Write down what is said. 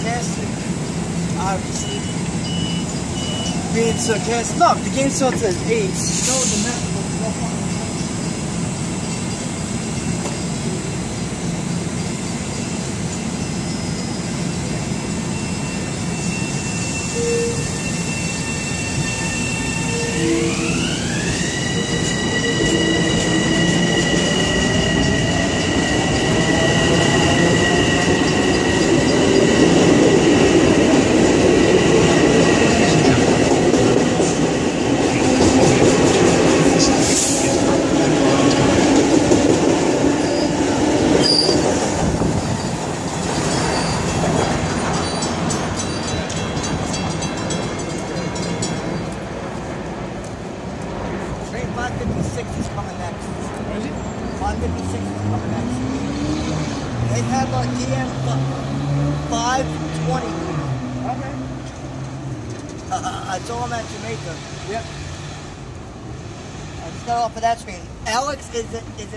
sarcastic, obviously. Being sarcastic. No, the game starts at 8. No, the map. Thank 556 is coming. They have a DM 520. Okay. Uh, I saw him at Jamaica. Yep. I just got off of that screen. Alex is is